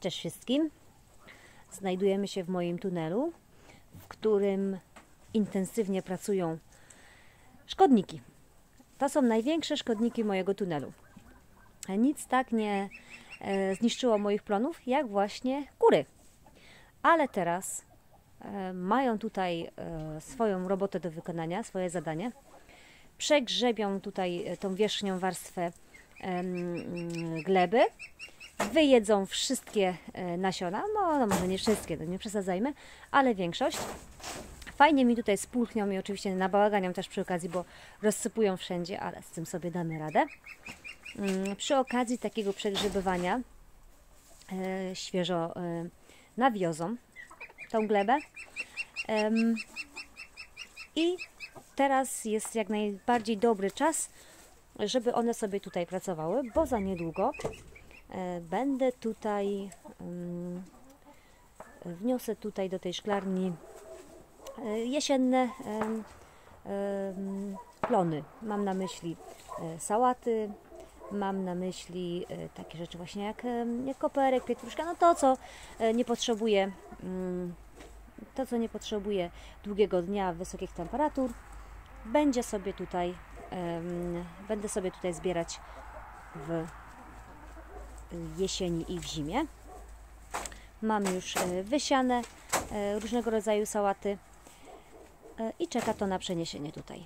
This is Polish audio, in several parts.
Cześć wszystkim. Znajdujemy się w moim tunelu, w którym intensywnie pracują szkodniki. To są największe szkodniki mojego tunelu. Nic tak nie e, zniszczyło moich plonów, jak właśnie kury. Ale teraz e, mają tutaj e, swoją robotę do wykonania, swoje zadanie. Przegrzebią tutaj e, tą wierzchnią warstwę gleby wyjedzą wszystkie e, nasiona, no, no może nie wszystkie, no nie przesadzajmy, ale większość. Fajnie mi tutaj spulchnią i oczywiście nabałaganią też przy okazji, bo rozsypują wszędzie, ale z tym sobie damy radę. Mm, Przy okazji takiego przegrzebywania e, świeżo e, nawiozą tą glebę. I teraz jest jak najbardziej dobry czas, żeby one sobie tutaj pracowały, bo za niedługo Będę tutaj, wniosę tutaj do tej szklarni e, jesienne plony. Mam na myśli e, sałaty, mam na myśli e, takie rzeczy właśnie jak, jak koperek, pietruszka, no to co e, nie potrzebuje, mm, to co nie potrzebuje długiego dnia, wysokich temperatur, będzie sobie tutaj, będę sobie tutaj zbierać w jesieni i w zimie. Mam już e, wysiane e, różnego rodzaju sałaty e, i czeka to na przeniesienie tutaj.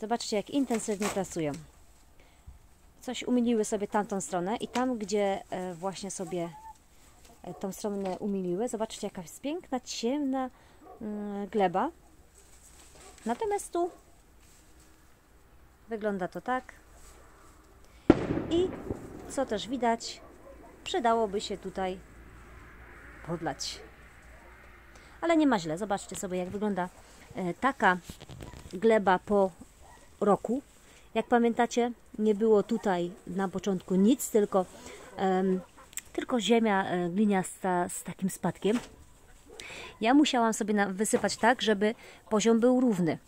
Zobaczcie, jak intensywnie pracują. Coś umiliły sobie tamtą stronę i tam, gdzie właśnie sobie tą stronę umiliły, zobaczcie, jaka jest piękna, ciemna mm, gleba. Natomiast tu wygląda to tak. I co też widać, przydałoby się tutaj podlać. Ale nie ma źle. Zobaczcie sobie, jak wygląda e, taka gleba po roku. Jak pamiętacie, nie było tutaj na początku nic, tylko, em, tylko ziemia e, gliniasta z takim spadkiem. Ja musiałam sobie wysypać tak, żeby poziom był równy.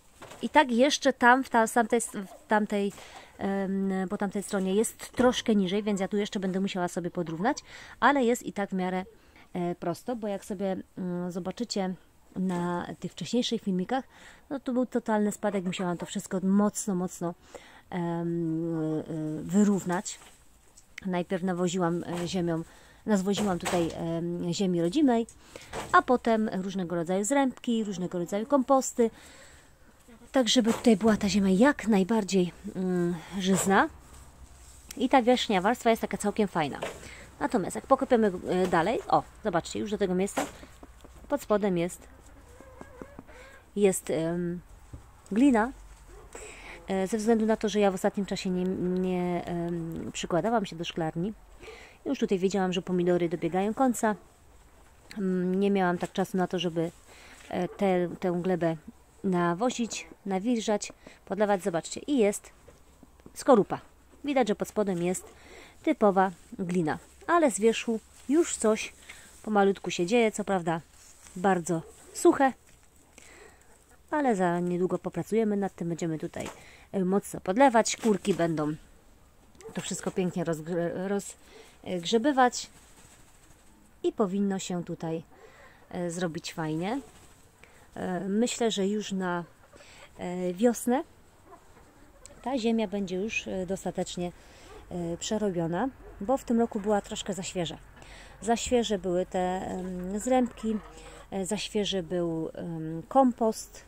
I tak jeszcze tam, w, ta, tamtej, w tamtej, po tamtej stronie jest troszkę niżej, więc ja tu jeszcze będę musiała sobie podrównać, ale jest i tak w miarę e, prosto, bo jak sobie mm, zobaczycie na tych wcześniejszych filmikach, no to był totalny spadek, musiałam to wszystko mocno, mocno y, wyrównać. Najpierw nawoziłam e, ziemią, nazwoziłam tutaj em, ziemi rodzimej, a potem różnego rodzaju zrębki, różnego rodzaju komposty, tak żeby tutaj była ta ziemia jak najbardziej mm, żyzna. I ta wierzchnia warstwa jest taka całkiem fajna. Natomiast jak pokopiemy e, dalej, o, zobaczcie, już do tego miejsca, pod spodem jest, jest em, glina. E, Ze względu na to, że ja w ostatnim czasie nie, nie em, przykładałam się do szklarni, już tutaj wiedziałam, że pomidory dobiegają końca. Mm, Nie miałam tak czasu na to, żeby e, tę, tę glebę nawozić, nawilżać, podlewać. Zobaczcie, i jest skorupa. Widać, że pod spodem jest typowa glina, ale z wierzchu już coś pomalutku się dzieje. Co prawda, bardzo suche, ale za niedługo popracujemy nad tym. Będziemy tutaj e, mocno podlewać. Kurki będą to wszystko pięknie rozgr- rozgrzebywać i powinno się tutaj e, zrobić fajnie. E, Myślę, że już na e, wiosnę ta ziemia będzie już e, dostatecznie przerobiona, bo w tym roku była troszkę za świeża. Za świeże były te zrębki, za świeży był kompost.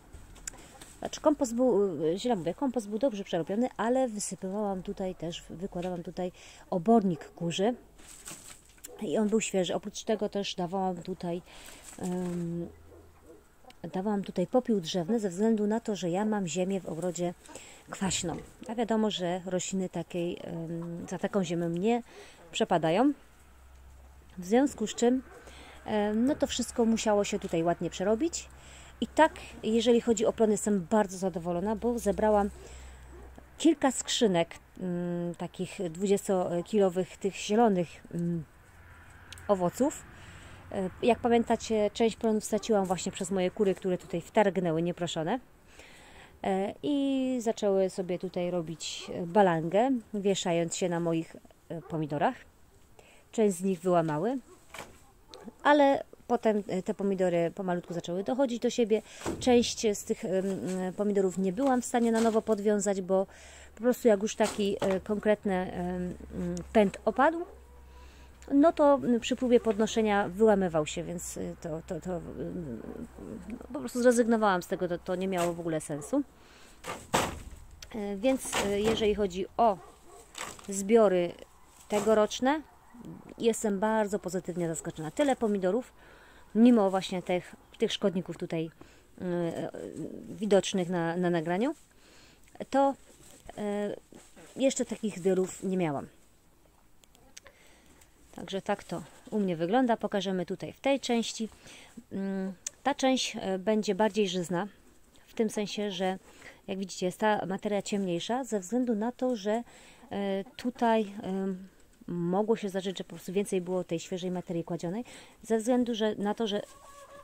Znaczy kompost był, źle mówię, kompost był dobrze przerobiony, ale wysypywałam tutaj też, wykładałam tutaj obornik kurzy i on był świeży. Oprócz tego też dawałam tutaj dawałam tutaj popiół drzewny ze względu na to, że ja mam ziemię w ogrodzie kwaśną. A wiadomo, że rośliny takiej, za taką ziemię nie przepadają. W związku z czym no to wszystko musiało się tutaj ładnie przerobić. I tak, jeżeli chodzi o plony, jestem bardzo zadowolona, bo zebrałam kilka skrzynek takich 20-kilowych, tych zielonych owoców. E, Jak pamiętacie, część plonów straciłam właśnie przez moje kury, które tutaj wtargnęły nieproszone. E, I zaczęły sobie tutaj robić e, balangę, wieszając się na moich pomidorach. Część z nich wyłamały. ale potem te pomidory pomalutku zaczęły dochodzić do siebie. Część z tych pomidorów nie byłam w stanie na nowo podwiązać, bo po prostu jak już taki konkretny pęd opadł, no to przy próbie podnoszenia wyłamywał się, więc y, to, to, to mm, no, po prostu zrezygnowałam z tego, to, to nie miało w ogóle sensu. E, Więc y, jeżeli chodzi o zbiory tegoroczne, jestem bardzo pozytywnie zaskoczona. Tyle pomidorów, mimo właśnie tych, tych szkodników tutaj y, y, widocznych na, na nagraniu, to y, jeszcze takich zbiorów nie miałam. Także tak to u mnie wygląda. Pokażemy tutaj w tej części. Mm, Ta część e, będzie bardziej żyzna, w tym sensie, że jak widzicie jest ta materia ciemniejsza ze względu na to, że e, tutaj mogło się zdarzyć, że po prostu więcej było tej świeżej materii kładzionej, ze względu że, na to, że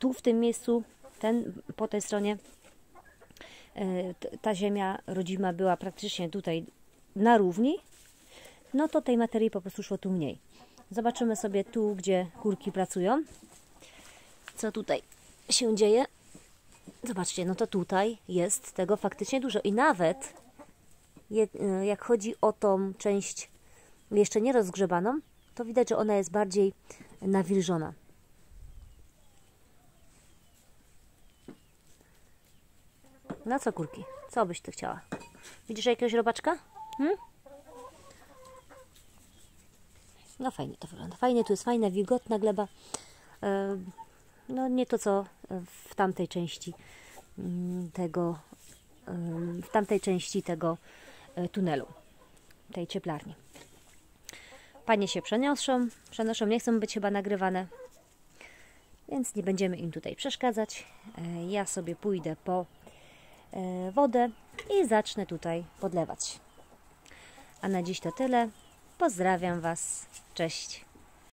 tu w tym miejscu, ten, po tej stronie e, ta ziemia rodzima była praktycznie tutaj na równi, no to tej materii po prostu szło tu mniej. Zobaczymy sobie tu, gdzie kurki pracują. Co tutaj się dzieje? Zobaczcie, no to tutaj jest tego faktycznie dużo. I nawet y, jak chodzi o tą część jeszcze nie rozgrzebaną, to widać, że ona jest bardziej nawilżona. No co kurki? Co byś ty chciała? Widzisz jakiegoś robaczka? Hmm? No fajnie to wygląda. Fajnie, tu jest fajna, wilgotna gleba. E, No nie to co w tamtej części mm, tego, w tamtej części tego e, tunelu, tej cieplarni. Panie się przenoszą, przenoszą, nie chcą być chyba nagrywane, więc nie będziemy im tutaj przeszkadzać. E, Ja sobie pójdę po e, wodę i zacznę tutaj podlewać. A na dziś to tyle. Pozdrawiam Was. Cześć.